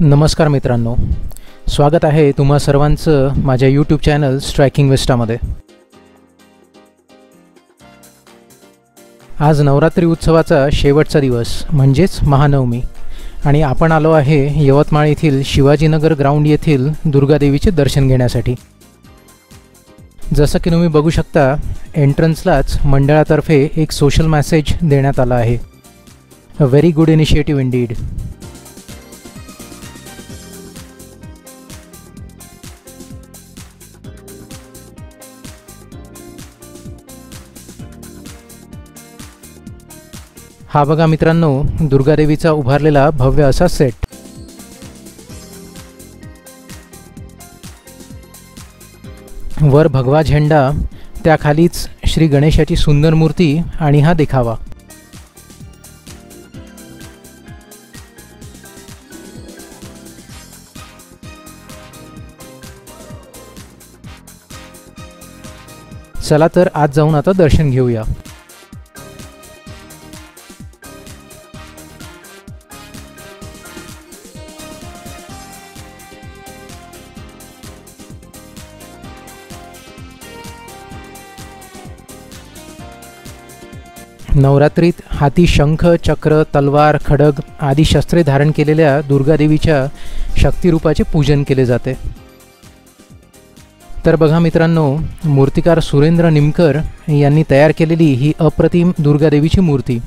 नमस्कार मित्रांनो. स्वागत आहे तुम्हा सर्वांचं माझ्या यूट्यूब चॅनल स्ट्रायकिंग वेस्टामध्ये आज नवरात्री उत्सवाचा शेवटचा दिवस म्हणजेच महानवमी. आणि आपण आलो आहे यवतमाळ येथील शिवाजीनगर ग्राउंड येथील दुर्गादेवीचे दर्शन घेण्यासाठी. जसं की तुम्ही बघू शकता एंट्रन्सलाच मंडळातर्फे एक सोशल मॅसेज देण्यात आला आहे. A very good initiative indeed हा बघा मित्रांनो दुर्गादेवीचा उभारलेला भव्य असा सेट वर भगवा झेंडा त्याखालीच श्री गणेशाची सुंदर मूर्ती आणि हा देखावा. चला तर आज जाऊन आता दर्शन घेऊया. नवरात्रीत हाती शंख चक्र तलवार खडग आदी शस्त्रे धारण केलेल्या दुर्गादेवीच्या शक्तिरूपाचे पूजन केले जाते. तर बघा मित्रांनो मूर्तिकार सुरेंद्र निमकर यांनी तयार केलेली ही अप्रतिम दुर्गादेवीची मूर्ती.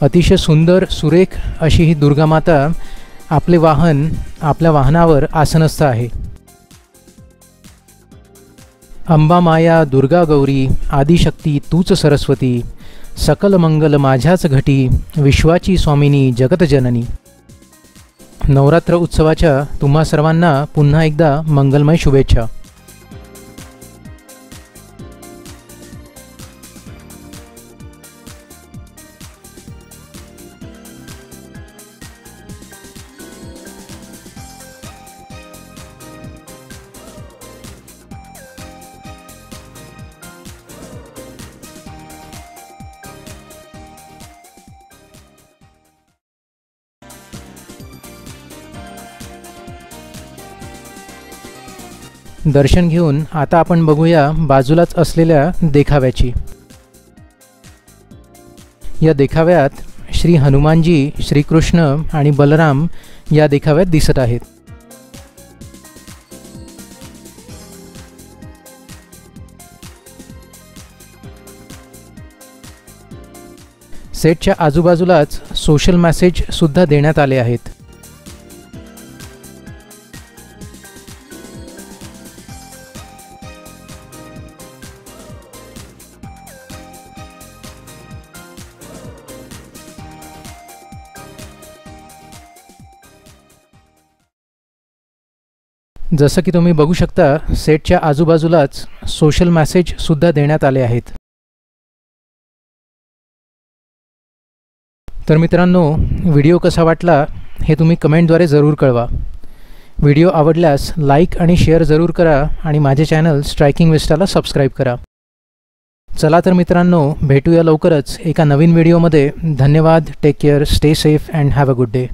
अतिशय सुंदर सुरेख अशी ही दुर्गामाता आपले वाहन आपल्या वाहनावर आसनस्थ आहे. अंबा माया दुर्गा गौरी आदिशक्ती तूच सरस्वती सकल मंगल माझ्याच घटी विश्वाची स्वामिनी जगतजननी नवरात्र उत्सवाच्या तुम्हा सर्वांना पुन्हा एकदा मंगलमय शुभेच्छा. दर्शन घेऊन आता आपण बघूया बाजूलाच असलेल्या देखाव्याची. या देखाव्यात श्री हनुमानजी श्रीकृष्ण आणि बलराम या देखाव्यात दिसत आहेत. सेटच्या आजूबाजूलाच सोशल मेसेज सुद्धा देण्यात आले आहेत. जसं की तुम्ही बघू शकता सेटच्या आजूबाजूलाच सोशल मॅसेजसुद्धा देण्यात आले आहेत. तर मित्रांनो व्हिडिओ कसा वाटला हे तुम्ही कमेंटद्वारे जरूर कळवा. व्हिडिओ आवडल्यास लाईक आणि शेअर जरूर करा आणि माझे चॅनल स्ट्रायकिंग वेस्टाला सबस्क्राईब करा. चला तर मित्रांनो भेटूया लवकरच एका नवीन व्हिडिओमध्ये धन्यवाद take care stay safe and have a good day